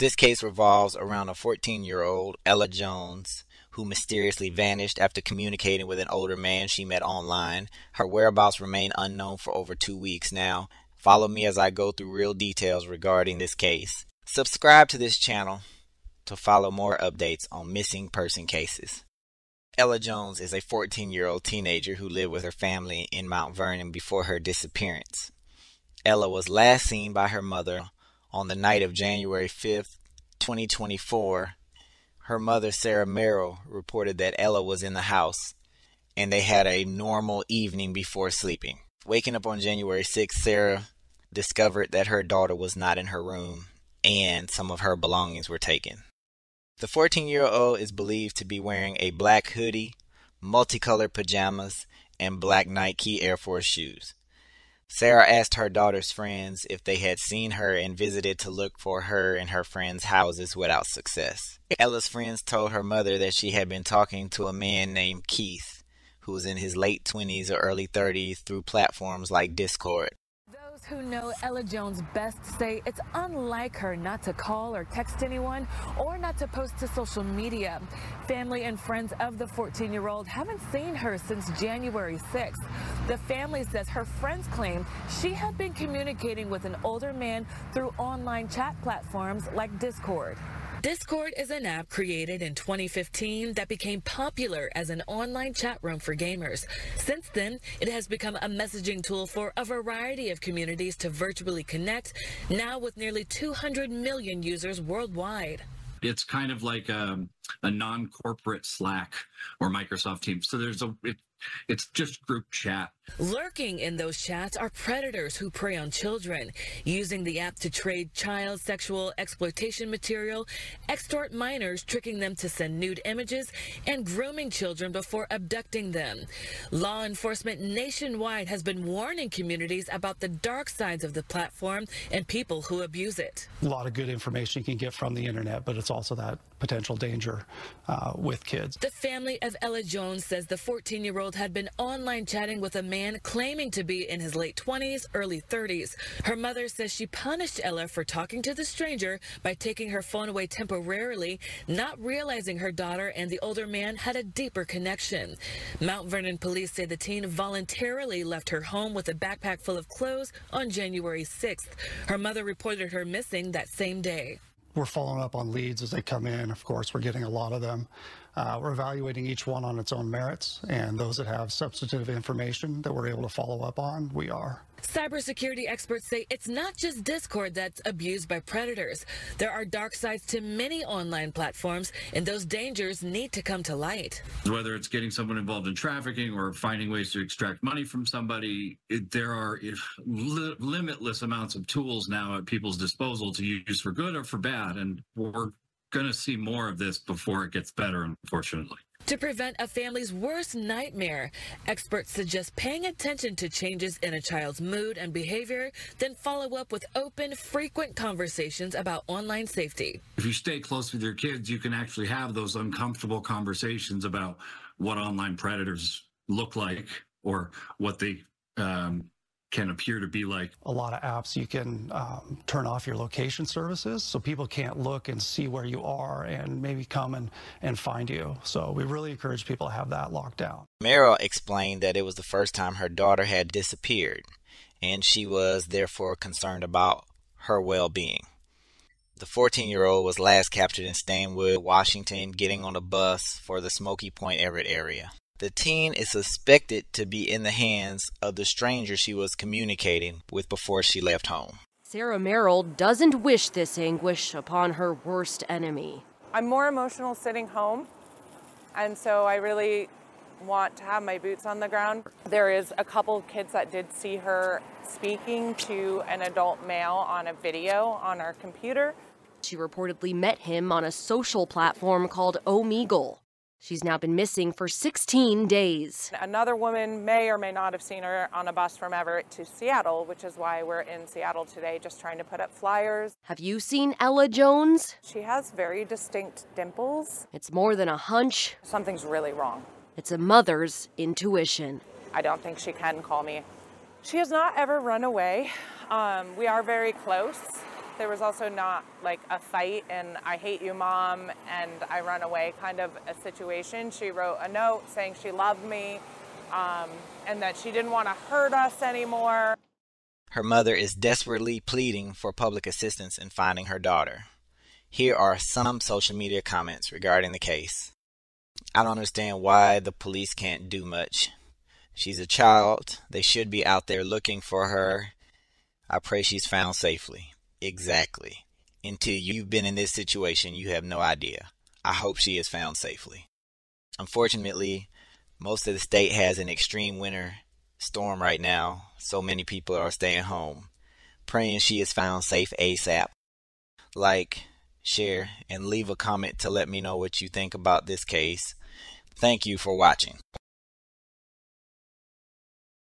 This case revolves around a 14 year old, Ella Jones, who mysteriously vanished after communicating with an older man she met online. Her whereabouts remain unknown for over two weeks now. Follow me as I go through real details regarding this case. Subscribe to this channel to follow more updates on missing person cases. Ella Jones is a 14 year old teenager who lived with her family in Mount Vernon before her disappearance. Ella was last seen by her mother on the night of January 5th, 2024. Her mother, Sarah Merrill, reported that Ella was in the house and they had a normal evening before sleeping. Waking up on January 6th, Sarah discovered that her daughter was not in her room and some of her belongings were taken. The 14 year old is believed to be wearing a black hoodie, multicolored pajamas, and black Nike Air Force shoes. Sarah asked her daughter's friends if they had seen her and visited to look for her in her friends' houses without success. Ella's friends told her mother that she had been talking to a man named Keith, who was in his late 20s or early 30s through platforms like Discord. Those who know Ella Jones best say it's unlike her not to call or text anyone or not to post to social media. Family and friends of the 14 year old haven't seen her since January 6th. The family says her friends claim she had been communicating with an older man through online chat platforms like Discord. Discord is an app created in 2015 that became popular as an online chat room for gamers. Since then, it has become a messaging tool for a variety of communities to virtually connect, now with nearly 200 million users worldwide. It's kind of like a, a non-corporate Slack or Microsoft Teams. So there's a it, it's just group chat. Lurking in those chats are predators who prey on children, using the app to trade child sexual exploitation material, extort minors, tricking them to send nude images, and grooming children before abducting them. Law enforcement nationwide has been warning communities about the dark sides of the platform and people who abuse it. A lot of good information you can get from the internet, but it's also that potential danger uh, with kids. The family of Ella Jones says the 14 year old had been online chatting with a man claiming to be in his late 20s, early 30s. Her mother says she punished Ella for talking to the stranger by taking her phone away temporarily, not realizing her daughter and the older man had a deeper connection. Mount Vernon police say the teen voluntarily left her home with a backpack full of clothes on January 6th. Her mother reported her missing that same day we're following up on leads as they come in. Of course, we're getting a lot of them. Uh, we're evaluating each one on its own merits, and those that have substantive information that we're able to follow up on, we are. Cybersecurity experts say it's not just Discord that's abused by predators. There are dark sides to many online platforms, and those dangers need to come to light. Whether it's getting someone involved in trafficking or finding ways to extract money from somebody, it, there are li limitless amounts of tools now at people's disposal to use for good or for bad. And we're going to see more of this before it gets better, unfortunately. To prevent a family's worst nightmare, experts suggest paying attention to changes in a child's mood and behavior, then follow up with open, frequent conversations about online safety. If you stay close with your kids, you can actually have those uncomfortable conversations about what online predators look like or what they um, can appear to be like. A lot of apps you can um, turn off your location services so people can't look and see where you are and maybe come and, and find you. So we really encourage people to have that locked down. Merrill explained that it was the first time her daughter had disappeared and she was therefore concerned about her well being. The 14 year old was last captured in Stanwood, Washington, getting on a bus for the Smoky Point Everett area. The teen is suspected to be in the hands of the stranger she was communicating with before she left home. Sarah Merrill doesn't wish this anguish upon her worst enemy. I'm more emotional sitting home, and so I really want to have my boots on the ground. There is a couple kids that did see her speaking to an adult male on a video on our computer. She reportedly met him on a social platform called Omegle. She's now been missing for 16 days. Another woman may or may not have seen her on a bus from Everett to Seattle, which is why we're in Seattle today just trying to put up flyers. Have you seen Ella Jones? She has very distinct dimples. It's more than a hunch. Something's really wrong. It's a mother's intuition. I don't think she can call me. She has not ever run away. Um, we are very close. There was also not like a fight and I hate you, mom, and I run away kind of a situation. She wrote a note saying she loved me um, and that she didn't want to hurt us anymore. Her mother is desperately pleading for public assistance in finding her daughter. Here are some social media comments regarding the case. I don't understand why the police can't do much. She's a child. They should be out there looking for her. I pray she's found safely. Exactly. Until you've been in this situation, you have no idea. I hope she is found safely. Unfortunately, most of the state has an extreme winter storm right now, so many people are staying home. Praying she is found safe ASAP. Like, share, and leave a comment to let me know what you think about this case. Thank you for watching.